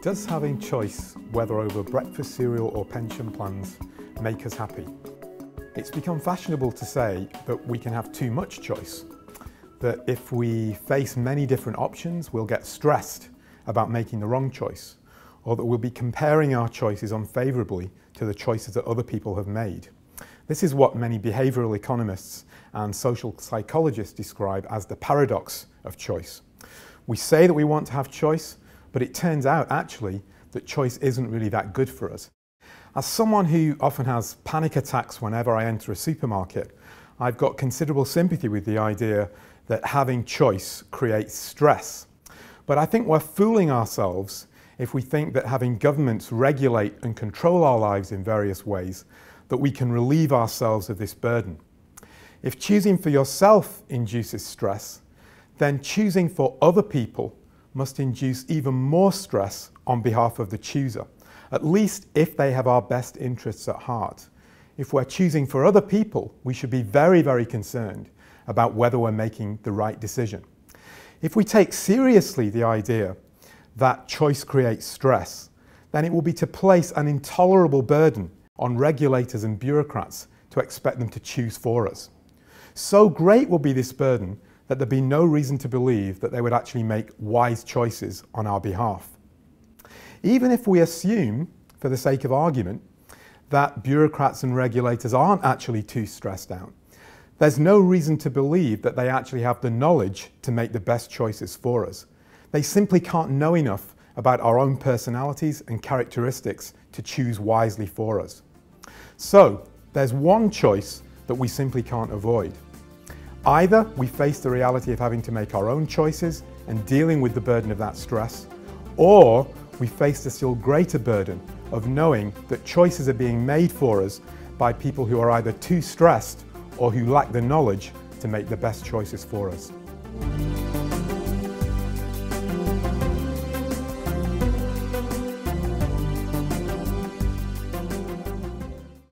Does having choice, whether over breakfast cereal or pension plans, make us happy? It's become fashionable to say that we can have too much choice, that if we face many different options, we'll get stressed about making the wrong choice, or that we'll be comparing our choices unfavourably to the choices that other people have made. This is what many behavioural economists and social psychologists describe as the paradox of choice. We say that we want to have choice, but it turns out actually that choice isn't really that good for us. As someone who often has panic attacks whenever I enter a supermarket, I've got considerable sympathy with the idea that having choice creates stress. But I think we're fooling ourselves if we think that having governments regulate and control our lives in various ways, that we can relieve ourselves of this burden. If choosing for yourself induces stress, then choosing for other people must induce even more stress on behalf of the chooser, at least if they have our best interests at heart. If we're choosing for other people, we should be very, very concerned about whether we're making the right decision. If we take seriously the idea that choice creates stress, then it will be to place an intolerable burden on regulators and bureaucrats to expect them to choose for us. So great will be this burden that there'd be no reason to believe that they would actually make wise choices on our behalf. Even if we assume, for the sake of argument, that bureaucrats and regulators aren't actually too stressed out, there's no reason to believe that they actually have the knowledge to make the best choices for us. They simply can't know enough about our own personalities and characteristics to choose wisely for us. So, there's one choice that we simply can't avoid. Either we face the reality of having to make our own choices and dealing with the burden of that stress, or we face the still greater burden of knowing that choices are being made for us by people who are either too stressed or who lack the knowledge to make the best choices for us.